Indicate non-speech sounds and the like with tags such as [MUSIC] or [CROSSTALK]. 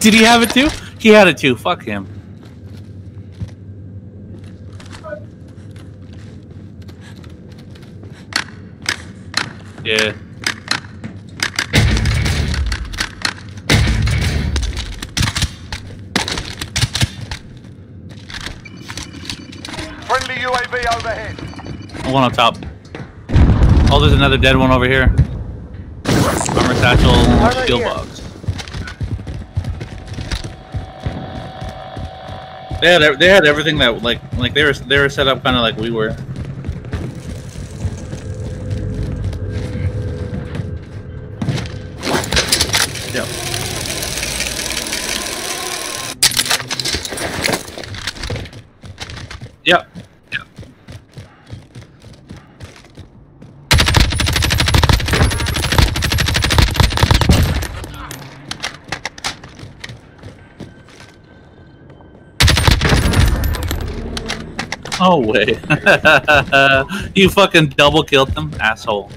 Did he have it too? He had it too. Fuck him. Yeah. Friendly UAV overhead. One on top. Oh, there's another dead one over here. Armor satchel, steel box. They had they had everything that like like they were they were set up kind of like we were. Yep. Yep. Yep. Oh wait. [LAUGHS] you fucking double killed them, asshole.